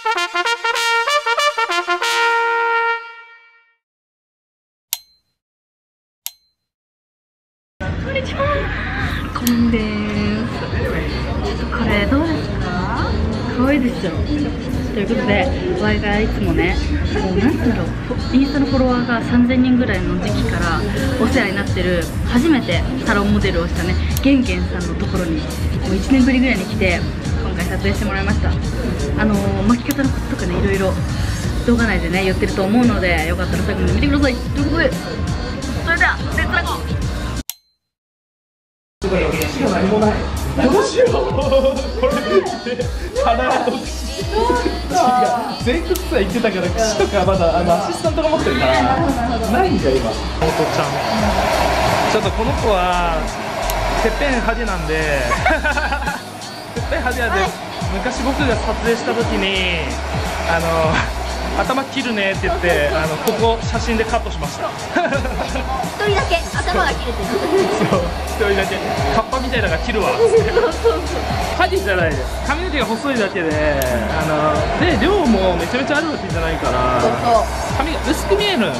こんにちはこんで。すこれどうですか？可愛いですよということでワイがいつもねもうなんだろうインスタのフォロワーが3000人ぐらいの時期からお世話になってる初めてサロンモデルをしたねゲンゲンさんのところにもう1年ぶりぐらいに来て回撮影してもらいました。あの巻き方のコツとかねいろいろ動画内でね言ってると思うのでよかったら最後まで見てください。ということでそれではレッツラゴー。どうしよう。これ鼻と口違う全国さ行ってたから口とかまだあのアシスタントが持ってるからないんだよ今おとちゃんちょっとこの子はてっぺん派手なんでてっぺん派手なんで、昔僕が撮影した時にあの 頭切るねって言ってあのここ写真でカットしました。一人だけ頭が切れてる。そう。一人だけ。カッパみたいなのが切るわ。っつって針じゃないです。髪の毛が細いだけであので量もめちゃめちゃあるわけじゃないからそうそう。髪が薄く見える、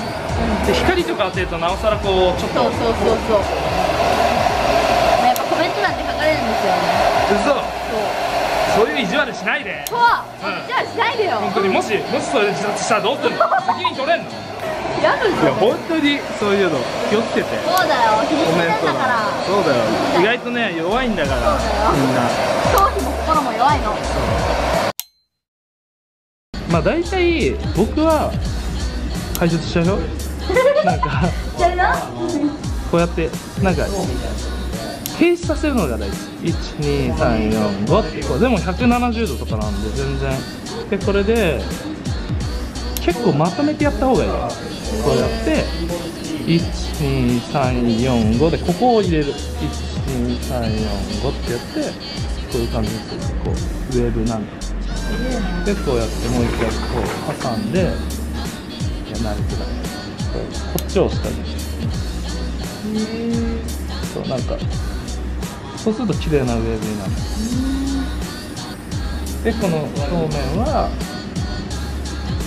で光とか当てるとなおさらこうちょっと。そうそうそうそう。やっぱコメント欄で書かれるんですよね。嘘そういう意地悪しないで。そう、うんじゃあしないでよ。本当にもしもしそれ自殺したらどうするの？責任取れんの？いやるぞや本当にそういうの気をつけて。そうだよ。気にコしてメント欄るんだから。そうだよ。意外とね弱いんだから。そうだよ。みんな。頭皮も心も弱いの。まあ大体僕は解説しちゃうよ。なんか。こうやってなんか停止させるのが大事。12345ってこう。でも170度とかなんで全然。でこれで結構まとめてやった方がいい。こうやって12345でここを入れる。12345ってやってこういう感じでこうウェーブなんででこうやってもう一回こう挟んでいやなるくらい。こうこっちを押したりそうなんかそうすると綺麗なウェーブになる。でこの表面は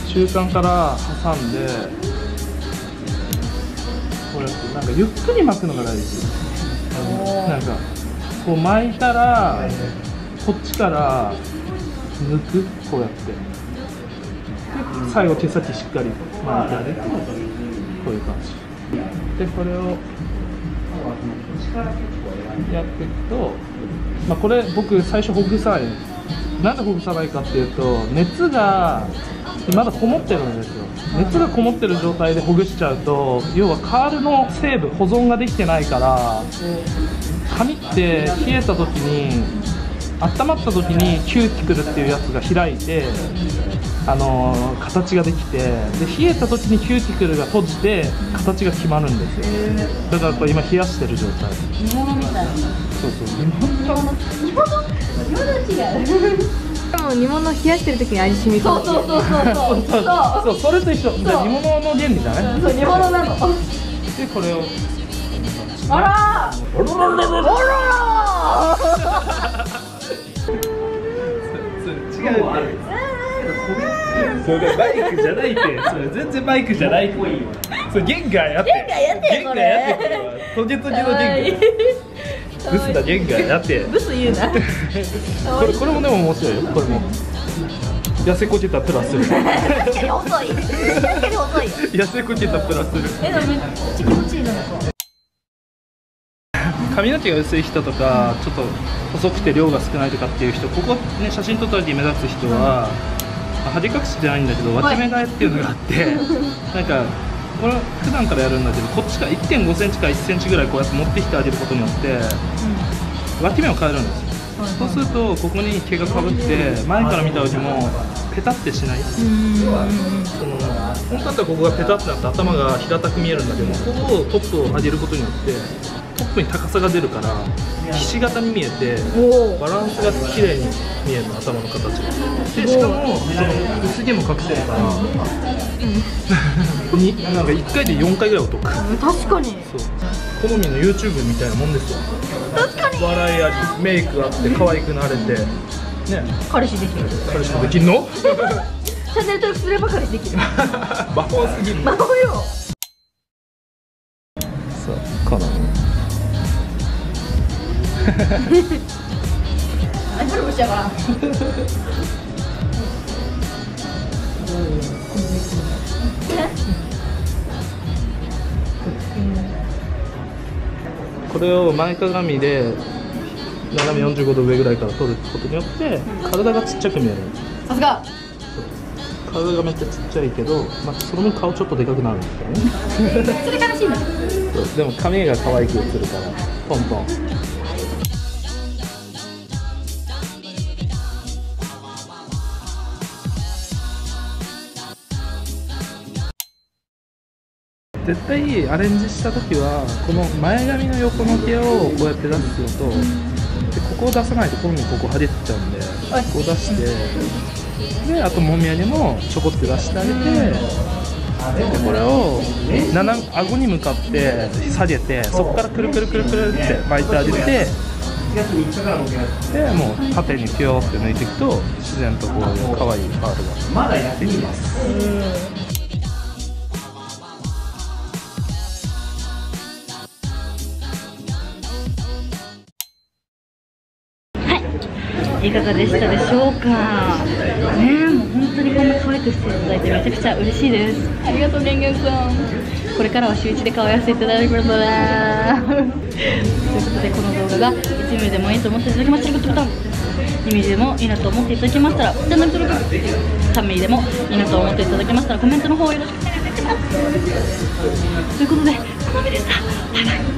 中間から挟んでこうやってなんかゆっくり巻くのが大事。なんかこう巻いたらこっちから抜くこうやって。で最後手先しっかり巻いてねこういう感じ。でこれを力結構やっていくと、まあ、これ僕最初ほぐさないなんでほぐさないかっていうと熱がまだこもってるんですよ。熱がこもってる状態でほぐしちゃうと要はカールの成分保存ができてないから髪って冷えた時に温まった時にキューティクルっていうやつが開いてあのー形ができてで冷えた時にキューティクルが閉じて形が決まるんですよ。だからこれ今冷やしてる状態。煮物みたい。そうそう。煮物煮物煮物違うでも煮物冷やしてる時に味染み込む。そうそうそうそうそう。そうそうそれと一緒。だから煮物の原理だね。そう煮物なの。でこれを。あら違それバイクじゃないって。それ全然バイクじゃないってそれゲンガーやって。ゲンガーやってよゲンガーやってこれトゲトゲのゲンガーブスだゲンガーやって。ブス言うな。これこれもでも面白いよ。これも。痩せこけたプラス。確かに細い。確かに細い。痩せこけたプラス。えでもめっちゃ気持ちいいなこ髪の毛が薄い人とかちょっと細くて量が少ないとかっていう人ここね写真撮った時目立つ人は、まあ派手隠しじゃないんだけど分け目替えっていうのがあって なんかこれ普段からやるんだけどこっちから1 5センチか1センチぐらいこうやって持ってきてあげることによって分け目を変えるんですよ。そうするとここに毛がかぶって前から見た時もペタってしない。その本当だったらここがペタってなって頭が平たく見えるんだけどここをトップを上げることによってトップに高さが出るからひし形に見えてバランスが綺麗に見えるの頭の形が。でしかもその薄毛も隠せるから になんか1回で4回ぐらいお得。れ確かに。そう。好みの YouTube みたいなもんですよ。確かに。笑いありメイクあって可愛くなれて。ね。彼氏できる。彼氏もできんの？チャンネル登録すれば彼氏できる。魔法すぎる。魔法よ。そうこのあブルしちゃうからこれを前かがみで斜め45度上ぐらいから撮ることによって体がちっちゃく見える。さすが。体がめっちゃちっちゃいけど、まあ、その分顔ちょっとでかくなるんですよね。それ悲しいな。でも髪が可愛く映るからトントン絶対アレンジした時はこの前髪の横の毛をこうやって出すのとでここを出さないと今度ここ剥げちゃうんでここを出してであともみあげもちょこって出してあげてでこれを斜め顎に向かって下げてそこからくるくるくるくるって巻いてあげてでもう縦にピューって抜いていくと自然とこういう可愛いパールが。できますいかがでしたでしょうか？ねえもう本当にこんな可愛くしていただいてめちゃくちゃ嬉しいです。ありがとうゲンゲンさん。これからは週一で顔やらせていただくことだということでこの動画が1ミリでもいいと思っていただけましたらグッドボタン2ミリでもいいなと思っていただけましたらチャンネル登録3ミリでもいいなと思っていただけましたらコメントの方よろしくお願いします